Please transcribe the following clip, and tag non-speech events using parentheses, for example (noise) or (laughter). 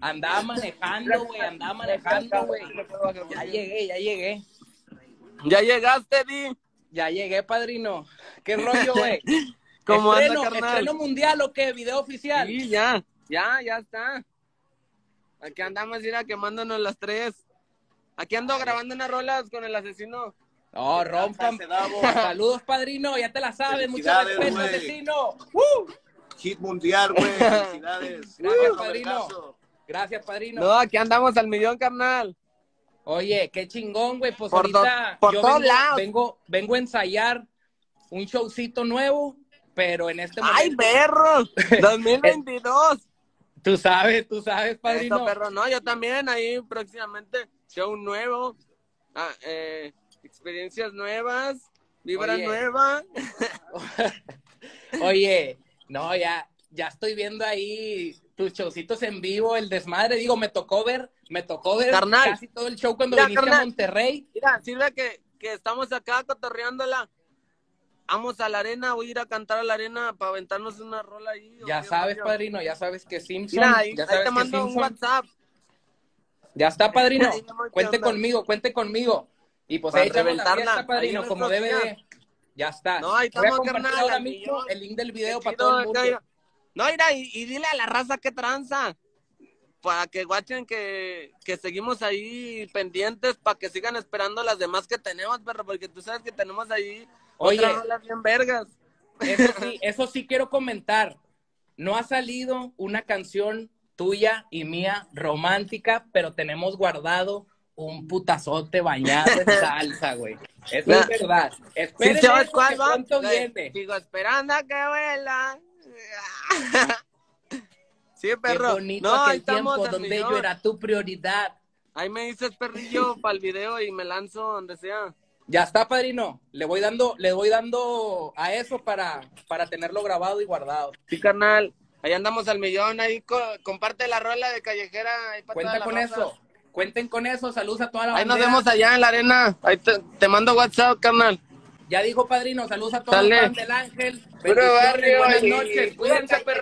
Andaba manejando, güey, andaba manejando, güey. Ya llegué, ya llegué. Ya llegaste, Di. Ya llegué, padrino. ¿Qué rollo, (laughs) güey? ¿Cómo anda, ¿Estreno, carnal? ¿Estreno mundial o qué? ¿Video oficial? Sí, ya, ya, ya está. Aquí andamos, mira, quemándonos las tres. Aquí ando grabando unas rolas con el asesino. No, rompan. Saludos, padrino, ya te la sabes. Respeto, güey. asesino. ¡Uh! Hit mundial, güey. (laughs) Felicidades. Gracias, Uh, padrino. Gracias, padrino. No, aquí andamos al millón, carnal. Oye, qué chingón, güey. Pues Por ahorita por yo todos vengo, lados. vengo, vengo a ensayar un showcito nuevo, pero en este ¡Ay, momento, perro! 2022. (laughs) tú sabes, tú sabes, padrino. Eso, perro. No, yo también, ahí próximamente, show nuevo, ah, eh, experiencias nuevas, vibra Oye. nueva. (laughs) Oye, no, ya, ya estoy viendo ahí tus showcitos en vivo, el desmadre. Digo, me tocó ver, me tocó ver Carnal. casi todo el show cuando viniste a. Monterrey. Mira, sirve que, que estamos acá cotorreándola. Vamos a la arena, voy a ir a cantar a la arena para aventarnos una rola ahí. ¿o Ya sabes, padrino, ya sabes que Simpson, Mira, ahí, ya ahí te mando un WhatsApp. Ya está, padrino. (laughs) Cuente conmigo, cuente conmigo. Y pues Para ahí echamos la fiesta, padrino, como debe de. Ya está. No, ahí Voy a estamos, carnal, ahora mismo el link del video para todo el mundo. acá, No, mira, y, y dile a la raza que tranza. Para que guachen que, que seguimos ahí pendientes, para que sigan esperando las demás que tenemos, perro, porque tú sabes que tenemos ahí Oye. otras bien vergas. Eso sí, (laughs) eso sí quiero comentar. No ha salido una canción tuya y mía romántica, pero tenemos guardado un putazote bañado en (laughs) salsa, güey. Eso La- es verdad. ¿Sí Esperen sabes cuál pronto La- viene. Sigo esperando a que vuela. (laughs) Sí, Qué perro. bonito no, ahí aquel tiempo donde millón. yo era tu prioridad. Ahí me dices perrillo (laughs) para el video y me lanzo donde sea. Ya está, padrino. Le voy dando, le voy dando a eso para, para tenerlo grabado y guardado. Sí, carnal. Ahí andamos al millón. Ahí co- comparte la rola de callejera. Ahí pa' toda Cuenta la con raza. eso. Cuenten con eso. Saludos a toda la Ahí nos bandera. vemos allá en la arena. Ahí te, te mando WhatsApp, carnal. Ya dijo padrino, saludos a todos los del Ángel. Puro Bendiciones, barrio buenas noches. Cuídense, perro.